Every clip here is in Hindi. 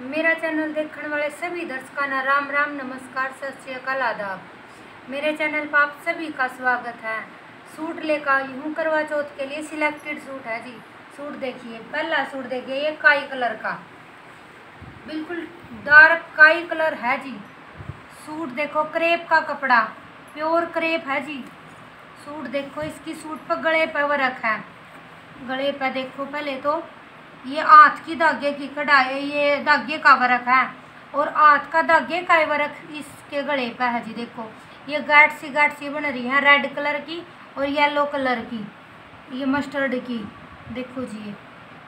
मेरा चैनल देखने वाले सभी दर्शकों का राम राम नमस्कार, सत श्रीकाल आदाब। मेरे चैनल पर आप सभी का स्वागत है। सूट लेकर यूँ करवा चौथ के लिए सिलेक्टेड सूट है जी। सूट देखिए, पहला सूट देखिए, ये काई कलर का। बिल्कुल डार्क काई कलर है जी। सूट देखो क्रेप का कपड़ा प्योर क्रेप है जी। सूट देखो, इसकी सूट पर गले पर वर्क है। गले पर देखो पहले तो। ये हाथ की धागे की कढ़ाई ये धागे का वर्क है। और हाथ का धागे का वर्क इसके गले पे है जी, देखो। ये गाठ सी गाठ सी बन रही है, रेड कलर की और येलो कलर की, ये मस्टर्ड की, देखो जी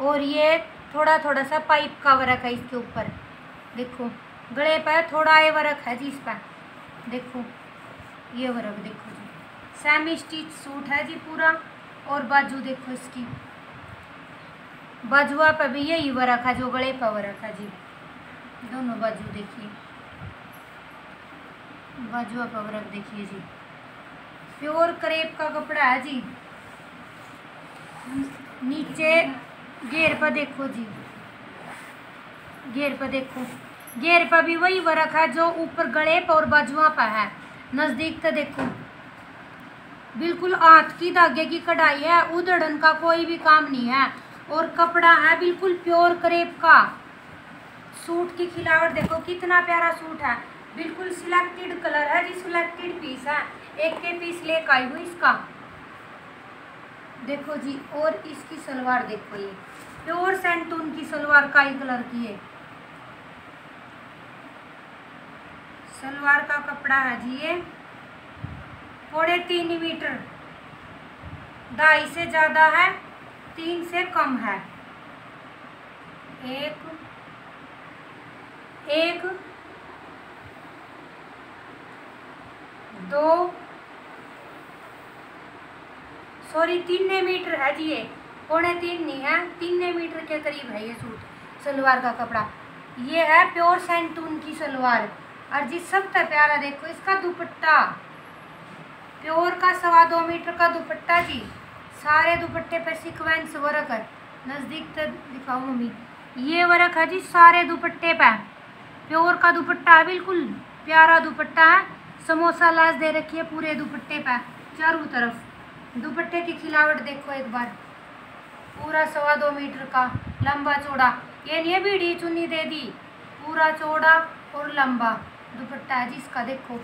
और ये थोड़ा थोड़ा सा पाइप का वर्क है इसके ऊपर, देखो। गले पर थोड़ा ये वर्क है जी इस पर देखो। ये वर्क, देखो जी। सेमी स्टिच सूट है जी पूरा, और बाजू देखो इसकी। बाजुआ पर भी यही वर्क है जो गले पर है जी। दोनों बाजू देखिए। बाजुआ पर वर्क देखिए जी। प्योर करेप का कपड़ा है जी। नीचे घेर पर देखो जी। घेर पर देखो। घेर पर भी वही वर्क है जो ऊपर गले पर और बाजुआ पर है। नज़दीक तो देखो। बिल्कुल हाथ की धागे की कढ़ाई है, उधड़न का कोई भी काम नहीं है। और कपड़ा है बिल्कुल प्योर करेप का। सूट की खिलावट देखो, कितना प्यारा सूट है। बिल्कुल सिलेक्टेड कलर है, जी सिलेक्टेड पीस है। एक के पीस लेकर आई हूँ इसका। देखो जी, और इसकी सलवार देखो ये। प्योर सेंटून की सलवार काई कलर की है। सलवार का कपड़ा है जी ये। पौड़े तीन मीटर, ढाई से ज़्यादा है। तीन से कम है। एक एक, दो सॉरी तीन मीटर है जी ये। पौने तीन नहीं है तीन मीटर के करीब है ये सूट, सलवार का कपड़ा। ये है प्योर सेंटून की सलवार। और जिस सबसे प्यारा देखो, इसका दुपट्टा। प्योर का सवा दो मीटर का दुपट्टा जी। सारे दुपट्टे पे सीक्वेंस वर्क है। नज़दीक तक दिखाओ मम्मी ये वर्क है जी, सारे दुपट्टे पे। प्योर का दुपट्टा है, बिल्कुल प्यारा दुपट्टा है। समोसा लाश दे रखी है पूरे दुपट्टे पे, चारों तरफ़। दुपट्टे की खिलावट देखो एक बार। पूरा सवा दो मीटर का लंबा चौड़ा। ये नहीं बीड़ी चुन्नी दे दी। पूरा चौड़ा और लंबा दुपट्टा है जिसका देखो।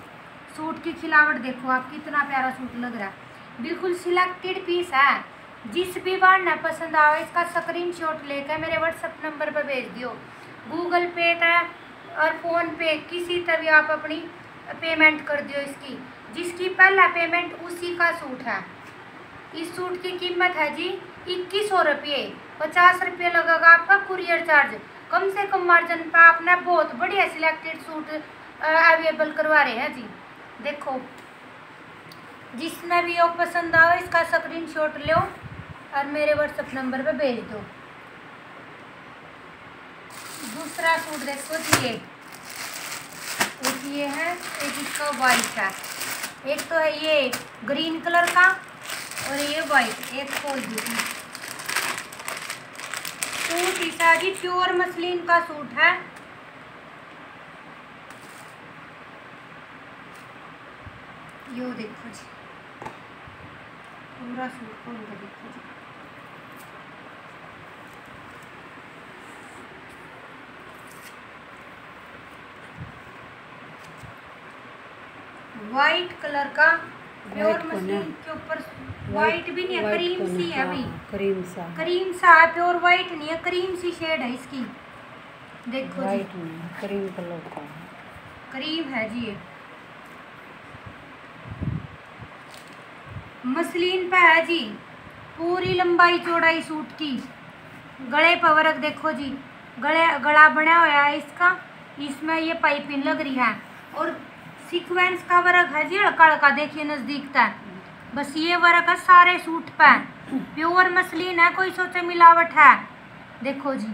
सूट की खिलावट देखो आप, कितना प्यारा सूट लग रहा है। बिल्कुल सिलेक्टेड पीस है। जिस भी बार ना पसंद आवे, इसका स्क्रीन शॉट लेकर मेरे व्हाट्सअप नंबर पर भेज दियो। गूगल पे का और फ़ोन पे किसी तरह आप अपनी पेमेंट कर दियो इसकी। जिसकी पहला पेमेंट उसी का सूट है। इस सूट की कीमत है जी इक्कीस सौ रुपये। पचास रुपये लगेगा आपका कुरियर चार्ज कम से कम मार्जिन पर आपने बहुत बढ़िया सिलेक्टेड सूट अवेलेबल करवा रहे हैं जी। देखो। जिसमें भी वो पसंद आओ, इसका स्क्रीन शॉट लो और मेरे व्हाट्सएप नंबर पर भेज दो। दूसरा सूट देखो जी ये एक ये है, एक इसका वाइट है। एक तो है ये ग्रीन कलर का और ये वाइट एक खोल दी सूट ईसा जी प्योर मसलिन का सूट है। यो देखो जी। खोल कर देखो जी वाइट कलर का प्योर मशीन के ऊपर वाइट भी नहीं है क्रीम सी है अभी। क्रीम सा। क्रीम सा है प्योर व्हाइट नहीं है क्रीम सी शेड है इसकी। देखो नहीं क्रीम कलर का। क्रीम है जी मसलिन पे है जी, पूरी लंबाई चौड़ाई सूट की। गले पर देखो जी, गले, गला बना हुआ है इसका, इसमें ये पाइपिंग लग रही है। और सीक्वेंस का वर्क है जी हल्का हल्का देखिए नज़दीक तक। बस ये वर्क है सारे सूट पे। प्योर मसलिन है, कोई सोचे मिलावट है। देखो जी,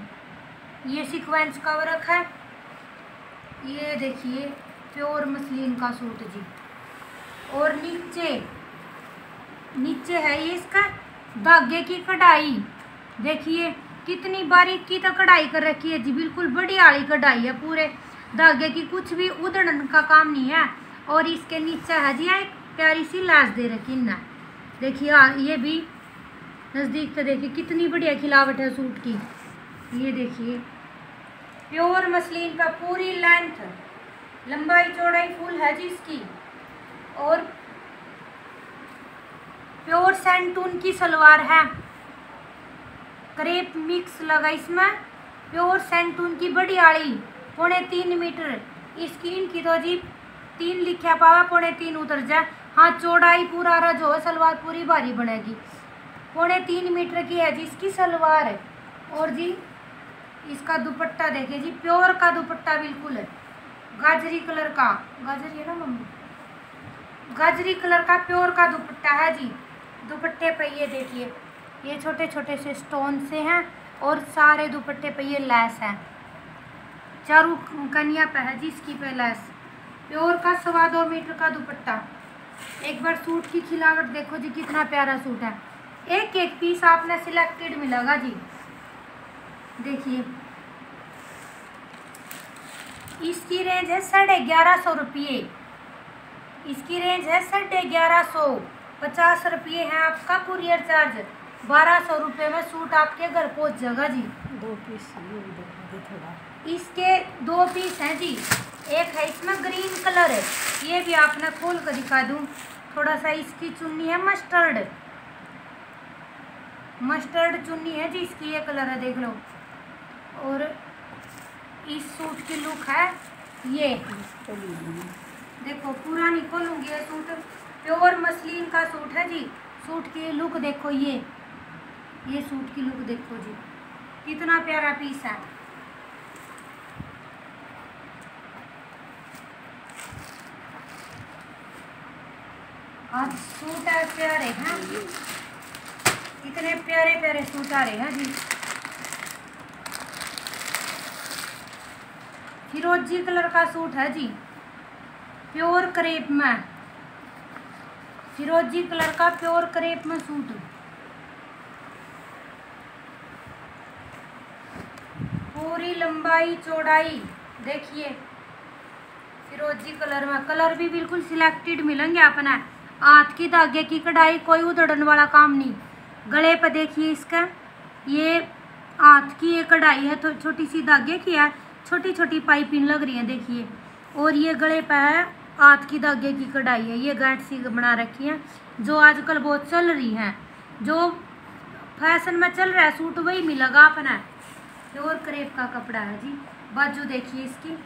ये सीक्वेंस का वर्क है। ये देखिए, प्योर मसलिन का सूट जी। और नीचे नीचे है ये इसका धागे की कढ़ाई। देखिए, कितनी बारीकी तक कढ़ाई कर रखी है जी, बिल्कुल बड़ी आड़ी कढ़ाई है पूरे। धागे की कुछ भी उधड़न का काम नहीं है। और इसके नीचे है जी, एक प्यारी सी लाश दे रखी ना देखिए ये भी नज़दीक से देखिए, कितनी बढ़िया खिलावट है सूट की। ये देखिए, प्योर मसलिन का पूरी लेंथ, लंबाई चौड़ाई फुल है जी इसकी। और प्योर सैंटून की सलवार है। क्रेप मिक्स लगा इसमें। प्योर सैंटून की बड़ी आड़ी पौने तीन मीटर। इसकी इनकी तो जी तीन लिखा पावा, पौने तीन उतर जाए। हाँ चौड़ाई पूरा रज हो, सलवार पूरी भारी बनेगी। पौने तीन मीटर की है जी इसकी सलवार। है और जी इसका दुपट्टा देखिए जी, प्योर का दुपट्टा बिल्कुल है। गाजरी कलर का, गाजरी है ना मम्मी? गाजरी कलर का प्योर का दुपट्टा है जी। दुपट्टे पे ये देखिए, ये छोटे छोटे से स्टोन से हैं और सारे दुपट्टे पे ये लैस है। चारू कनिया पे है जी, इसकी पे लैस। प्योर का सवा दो मीटर का दुपट्टा। एक बार सूट की खिलावट देखो जी, कितना प्यारा सूट है। एक एक पीस आपने सिलेक्टेड मिलेगा जी। देखिए। इसकी रेंज है साढ़े ग्यारह सौ रुपये। इसकी रेंज है साढ़े ग्यारह सौ। पचास रुपये है आपका कुरियर चार्ज बारह सौ रुपये में सूट आपके घर पहुँच जाएगा जी। दो पीस इसके दो पीस हैं जी। एक है इसमें ग्रीन कलर है। ये भी आपने खोल कर दिखा दूँ। थोड़ा सा इसकी चुन्नी है मस्टर्ड मस्टर्ड चुन्नी है जी इसकी ये कलर है देख लो। और इस सूट की लुक है ये। देखो पूरा नहीं खोलूँगी ये सूट। प्योर मसलिन का सूट है जी। सूट की लुक देखो ये। ये सूट की लुक देखो जी। कितना प्यारा पीस है। आज सूट है प्यारे हैं। इतने प्यारे प्यारे सूट आ रहे हैं जी। फिरोजी कलर का सूट है जी। प्योर करेप में। फिरोजी कलर का प्योर करेप में सूट। पूरी लंबाई, चौड़ाई, देखिए। फिरोजी कलर में। कलर भी बिल्कुल सिलेक्टेड मिलेंगे अपना। हाथ की धागे की कढ़ाई कोई उधड़न वाला काम नहीं। गले पर देखिए इसका। ये हाथ की ये कढ़ाई है तो छोटी सी धागे की है। छोटी छोटी पाइपिंग लग रही है, देखिए। और ये गले पर है हाथ की धागे की कढ़ाई है, ये गांठ सी बना रखी है, जो आजकल बहुत चल रही हैं, जो फ़ैशन में चल रहा है, सूट वही मिलेगा अपना प्योर करेप का कपड़ा है जी, बाजू देखिए इसकी,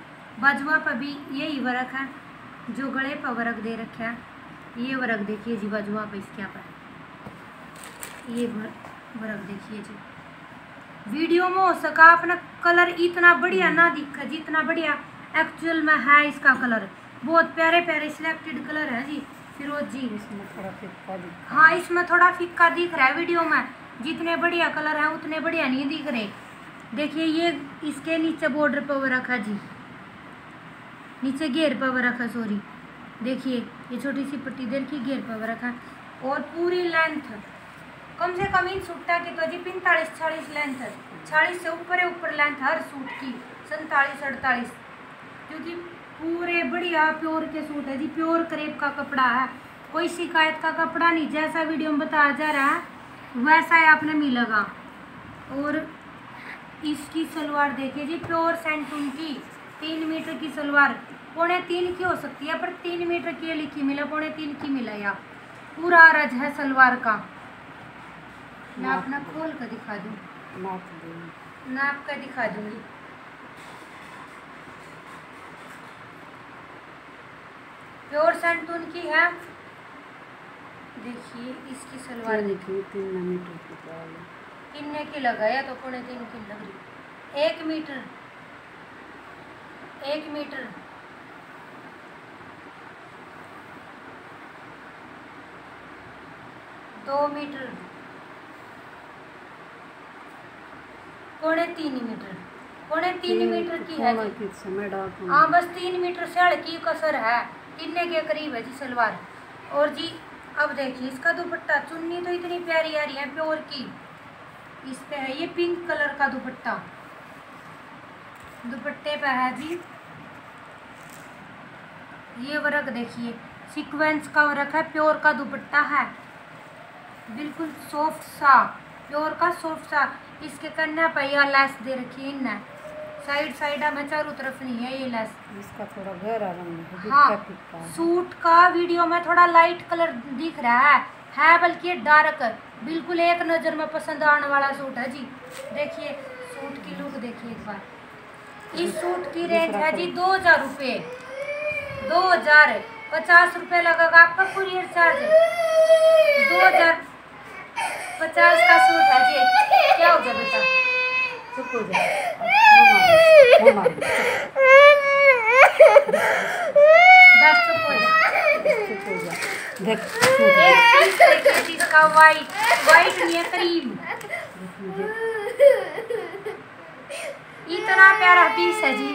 बाजुआ पर भी यही वर्क है, जो गले पर वर्क दे रखा है, ये वर्क देखिए जी, बाजुआ पर इसके पर ये वर्क देखिए जी। वीडियो में हो सका अपना कलर इतना बढ़िया ना दिखा जी इतना बढ़िया एक्चुअल में है इसका कलर। बहुत प्यारे प्यारे सिलेक्टेड कलर है जी। फिरोज, इसमें थोड़ा फिक्का दिखा हाँ। इसमें थोड़ा फिक्का दिख रहा है वीडियो में। जितने बढ़िया कलर हैं, उतने बढ़िया नहीं दिख रहे। देखिए, ये इसके नीचे बॉर्डर पर रखा जी। नीचे घेर पर रखा सॉरी देखिए, ये छोटी सी पट्टी देर की घेर पर रखा। और पूरी लेंथ कम से कम इन सूटा की तो जी, पैंतालीस, चालीस लेंथ है चालीस से ऊपर ऊपर लेंथ हर सूट की। सैंतालीस, अड़तालीस। क्योंकि पूरे बढ़िया प्योर के सूट है जी प्योर करेब का कपड़ा है। कोई शिकायत का कपड़ा नहीं जैसा वीडियो में बताया जा रहा है वैसा ही आपने मिलेगा। और इसकी सलवार देखिए जी प्योर सेंटून की तीन मीटर की सलवार। पौने तीन की हो सकती है पर तीन मीटर की लिखी मिले पौने तीन की मिले या। पूरा रज है सलवार का। मैं अपना खोल कर दिखा दूँ। नाप कर दिखा दूँगी। प्योर सैंटून की है। देखिए इसकी सलवार तीन की तीन मीटर की पाई किन्ने की लगाया तो पौने तीन की लग रही। एक मीटर। एक मीटर। दो मीटर। पौने तीन मीटर। पौने तीन मीटर की है हाँ बस तीन मीटर से की कसर है। किन्ने के करीब है जी सलवार? और जी, अब देखिए, इसका दुपट्टा चुन्नी तो इतनी प्यारी आ रही है, प्योर की। इस पे है ये पिंक कलर का दुपट्टा। दुपट्टे पे है जी, ये वर्क देखिए सीक्वेंस का वर्क है, प्योर का दुपट्टा है। बिल्कुल सॉफ्ट सा, प्योर का सॉफ्ट सा। इसके कन्या पे यह लेस दे रखी है इनने। साइड साइड में चारों तरफ़ नहीं है ये लेस इसका थोड़ा गहरा रंग है हाँ है। सूट का वीडियो में थोड़ा लाइट कलर दिख रहा है। है बल्कि डार्क बिल्कुल एक नज़र में पसंद आने वाला सूट है जी। देखिए सूट की लुक देखिए एक बार। इस सूट की रेंज है जी दो हज़ार रुपये। दो हज़ार पचास रुपये लगेगा आपका कुरियर चार्ज दो हज़ार पचास का सूट है जी। क्या हो गया बेटा? इतना प्यारा पीस है जी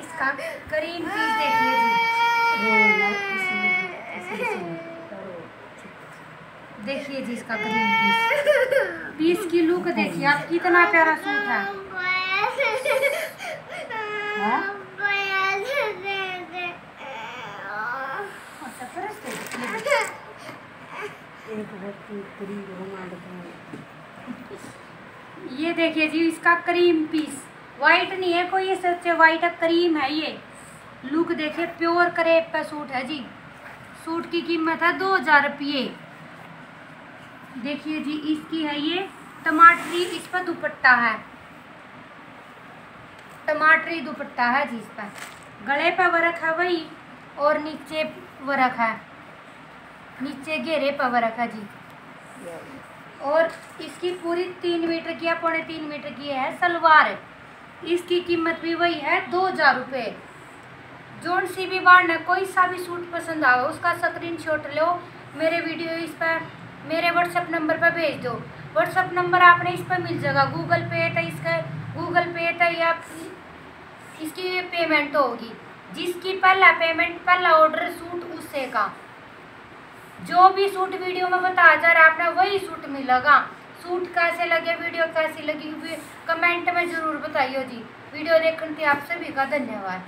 इसका करीम पीस देखिए जी देखिए जी इसका करीम पीस पीस की आप कितना प्यारा सूट है? अच्छा, देता ये देखिए जी इसका क्रीम पीस वाइट नहीं है कोई ये सच्चे वाइट है क्रीम है ये। लुक देखिए प्योर करेप का सूट है जी। सूट की कीमत है दो हज़ार रुपये। देखिए जी इसकी है ये टमाटरी इस पर दुपट्टा है। टमाटरी दुपट्टा है जी इस पर। गले पर वर्क है वही और नीचे वर्क है। नीचे घेरे पर वर्क है जी। और इसकी पूरी तीन मीटर की या पौने तीन मीटर की है सलवार। इसकी कीमत भी वही है दो हज़ार रुपये जोन सी भी ने कोई सा भी सूट पसंद आवे, उसका स्क्रीन शॉट लो, मेरे वीडियो इस पर। मेरे व्हाट्सएप नंबर पर भेज दो। व्हाट्सएप नंबर आपने इस पर मिल जाएगा। गूगल पे तो इसका गूगल पे तो या इसकी पेमेंट होगी। जिसकी पहला पेमेंट पहला ऑर्डर सूट उससे का। जो भी सूट वीडियो में बताया जा रहा आपने वही सूट मिलेगा। सूट कैसे लगे वीडियो कैसी लगी कमेंट में ज़रूर बताइए जी। वीडियो देखने के आप सभी का धन्यवाद।